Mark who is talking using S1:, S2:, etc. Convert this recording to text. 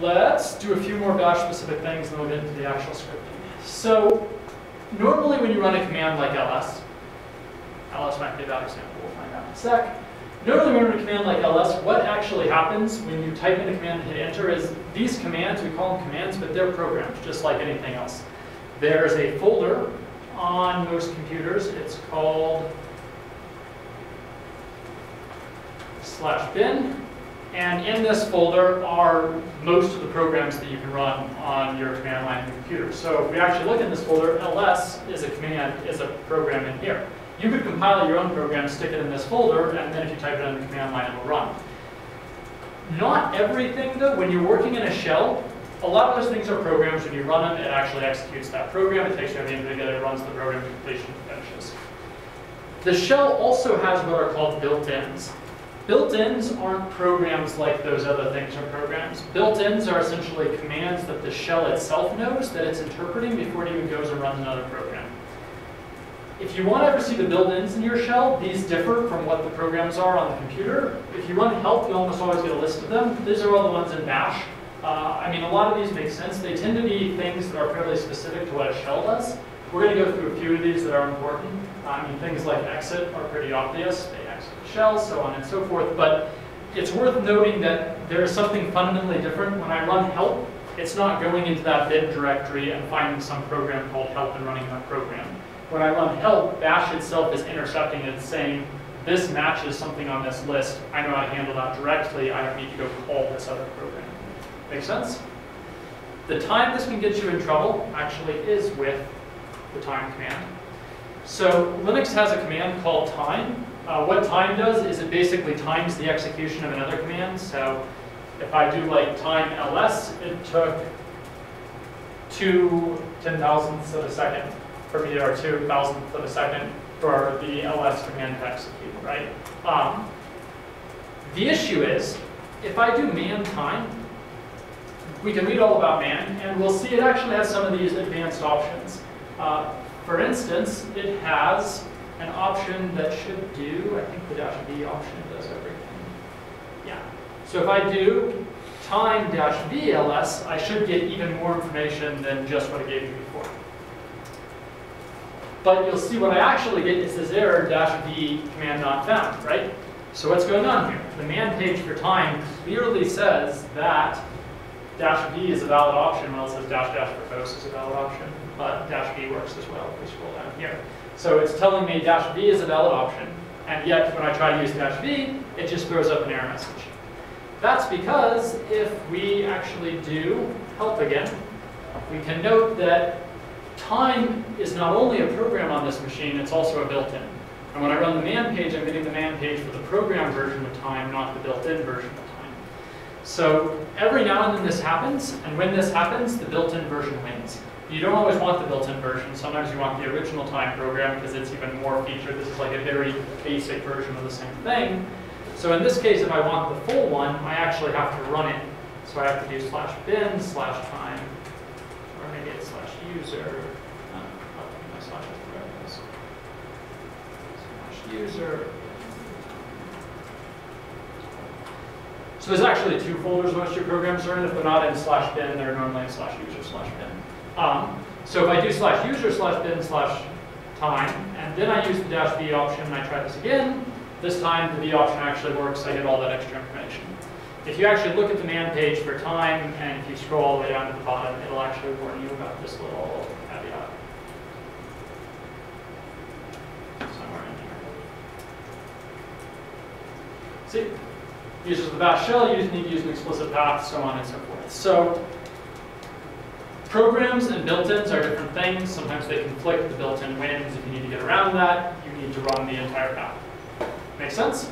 S1: let's do a few more bash specific things and then we'll get into the actual scripting. So normally when you run a command like ls, ls might be a bad example, we'll find out in a sec. Normally when you run a command like ls, what actually happens when you type in a command and hit enter is these commands, we call them commands, but they're programs, just like anything else. There's a folder on most computers. It's called slash bin. And in this folder are most of the programs that you can run on your command line computer. So if we actually look in this folder, ls is a command, is a program in here. You could compile your own program, stick it in this folder, and then if you type it in the command line, it will run. Not everything, though, when you're working in a shell, a lot of those things are programs. When you run them, it actually executes that program. It takes everything together, runs the program to completion, finishes. The shell also has what are called built-ins. Built-ins aren't programs like those other things are programs. Built-ins are essentially commands that the shell itself knows that it's interpreting before it even goes and runs another program. If you want to ever see the built-ins in your shell, these differ from what the programs are on the computer. If you run help, you almost always get a list of them. These are all the ones in bash. Uh, I mean, a lot of these make sense. They tend to be things that are fairly specific to what a shell does. We're going to go through a few of these that are important. I mean, things like exit are pretty obvious. They exit the shell, so on and so forth. But it's worth noting that there is something fundamentally different. When I run help, it's not going into that bin directory and finding some program called help and running that program. When I run help, bash itself is intercepting it and saying, this matches something on this list. I know how to handle that directly. I don't need to go call this other program. Make sense? The time this can get you in trouble actually is with the time command. So Linux has a command called time. Uh, what time does is it basically times the execution of another command. So if I do like time ls, it took two ten thousandths of a second for me, or two thousandths of a second for the ls command to execute, right? Um, the issue is, if I do man time, we can read all about man, and we'll see it actually has some of these advanced options. Uh, for instance, it has an option that should do, I think the dash v option does everything. Yeah. So if I do time dash vls, I should get even more information than just what it gave me before. But you'll see what I actually get is this error dash v command not found, right? So what's going on here? The man page for time clearly says that dash v is a valid option, while it says dash dash verbose is a valid option, but dash v works as well if we scroll down here. So it's telling me dash v is a valid option, and yet when I try to use dash v, it just throws up an error message. That's because if we actually do help again, we can note that time is not only a program on this machine, it's also a built-in. And when I run the man page, I'm getting the man page for the program version of time, not the built-in version of time. So every now and then this happens, and when this happens, the built-in version wins. You don't always want the built-in version. Sometimes you want the original time program because it's even more featured. This is like a very basic version of the same thing. So in this case, if I want the full one, I actually have to run it. So I have to do slash bin slash time, or maybe it's slash user. Uh, oh, user. So there's actually two folders most of your programs are in. If they're not in slash bin, they're normally in slash user slash bin. Um, so if I do slash user slash bin slash time, and then I use the dash v option and I try this again, this time the v option actually works. I get all that extra information. If you actually look at the man page for time, and if you scroll all the way down to the bottom, it'll actually warn you about this little caveat. Somewhere in here. See, uses the bash shell, you need to use an explicit path, so on and so forth. So programs and built-ins are different things. Sometimes they conflict. The built-in wins. If you need to get around that, you need to run the entire path. Make sense?